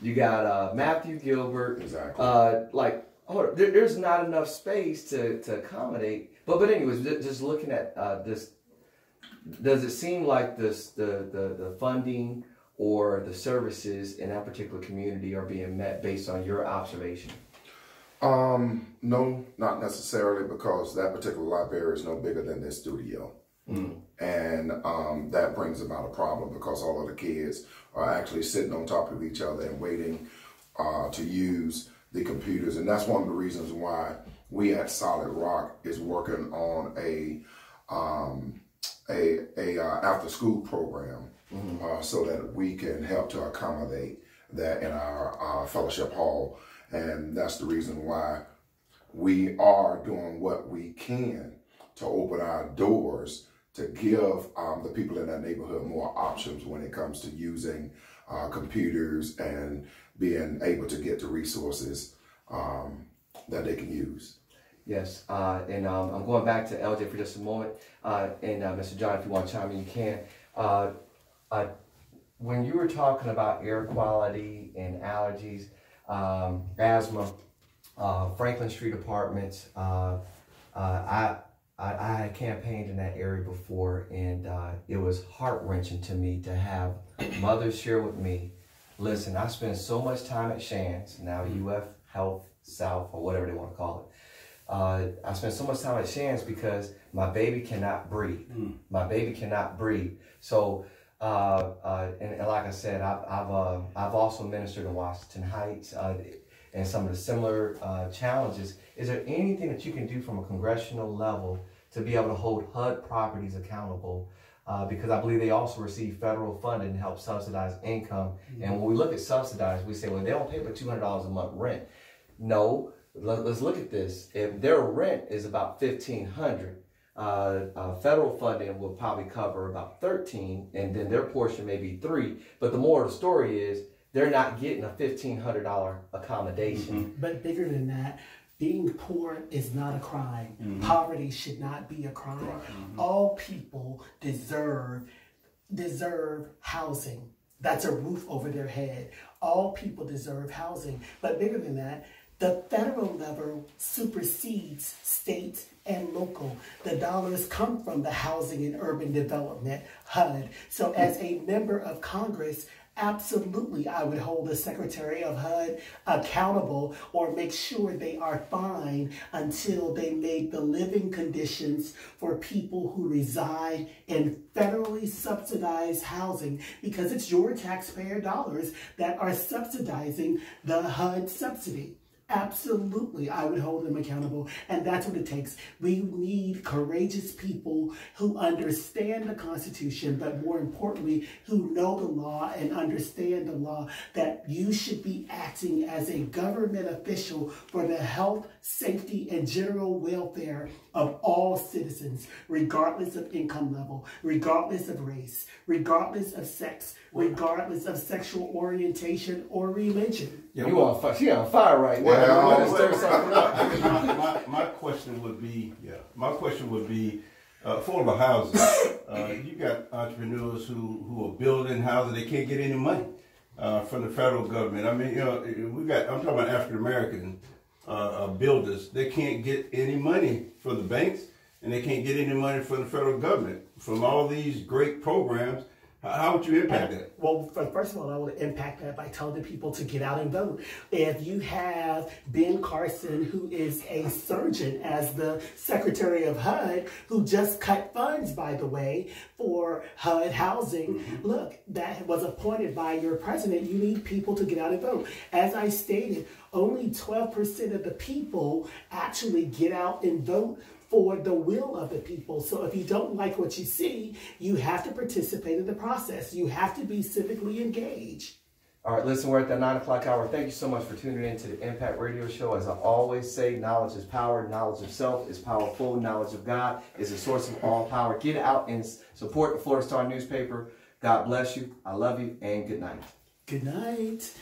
You got uh, Matthew Gilbert. Exactly. Uh, like, hold on, there, there's not enough space to, to accommodate. But but anyways, just looking at uh, this, does it seem like this the, the the funding or the services in that particular community are being met based on your observation? Um, no, not necessarily because that particular library is no bigger than this studio. And um, that brings about a problem because all of the kids are actually sitting on top of each other and waiting uh, to use the computers. And that's one of the reasons why we at Solid Rock is working on a um, a, a uh, after school program uh, so that we can help to accommodate that in our uh, fellowship hall. And that's the reason why we are doing what we can to open our doors to give um, the people in that neighborhood more options when it comes to using uh, computers and being able to get the resources um, that they can use. Yes, uh, and um, I'm going back to LJ for just a moment. Uh, and uh, Mr. John, if you want to chime in, you can. Uh, uh, when you were talking about air quality and allergies, um, asthma, Franklin Street Apartments, I, I I had campaigned in that area before, and uh, it was heart wrenching to me to have mothers share with me. Listen, I spend so much time at Shands now, UF Health South or whatever they want to call it. Uh, I spend so much time at Shands because my baby cannot breathe. My baby cannot breathe. So, uh, uh, and, and like I said, I've I've, uh, I've also ministered in Washington Heights uh, and some of the similar uh, challenges. Is there anything that you can do from a congressional level to be able to hold HUD properties accountable? Uh, because I believe they also receive federal funding to help subsidize income. And when we look at subsidized, we say, well, they don't pay but two hundred dollars a month rent. No, let, us look at this. If their rent is about fifteen hundred, uh, uh, federal funding will probably cover about thirteen, and then their portion may be three. But the moral of the story is they're not getting a fifteen hundred dollar accommodation. Mm-hmm. But bigger than that, being poor is not a crime. Mm-hmm. Poverty should not be a crime. Mm-hmm. All people deserve deserve housing. That's a roof over their head. All people deserve housing. But bigger than that, the federal level supersedes state and local. The dollars come from the Housing and Urban Development HUD. So as a member of Congress, absolutely I would hold the Secretary of HUD accountable or make sure they are fine until they make the living conditions for people who reside in federally subsidized housing because it's your taxpayer dollars that are subsidizing the HUD subsidy. Absolutely, I would hold them accountable. And that's what it takes. We need courageous people who understand the Constitution, but more importantly, who know the law and understand the law that you should be acting as a government official for the health, safety, and general welfare of all citizens, regardless of income level, regardless of race, regardless of sex, regardless of sexual orientation or religion. Yeah, you well, on fire? She on fire right now. Well, You wanna stir something up? my, my, my question would be, yeah, my question would be, uh, affordable housing. Uh, you got entrepreneurs who, who are building houses, they can't get any money, uh, from the federal government. I mean, you know, we got, I'm talking about African American, uh, uh, builders. They can't get any money from the banks and they can't get any money from the federal government from all these great programs. How, how would you impact that? Well, first of all, I would impact that by telling the people to get out and vote. If you have Ben Carson, who is a surgeon, as the Secretary of HUD, who just cut funds, by the way, for HUD housing, mm-hmm. look, that was appointed by your president. You need people to get out and vote. As I stated, only 12% of the people actually get out and vote for the will of the people. So if you don't like what you see, you have to participate in the process. You have to be civically engaged. All right, listen, we're at the nine o'clock hour. Thank you so much for tuning in to the Impact Radio Show. As I always say, knowledge is power. Knowledge of self is powerful. Knowledge of God is the source of all power. Get out and support the Florida Star newspaper. God bless you. I love you, and good night. Good night.